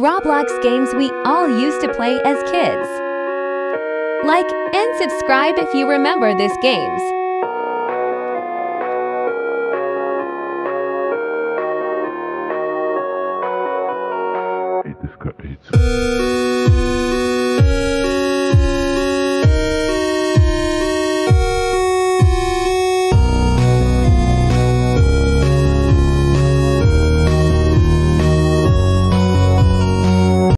Roblox games we all used to play as kids. Like and subscribe if you remember these games.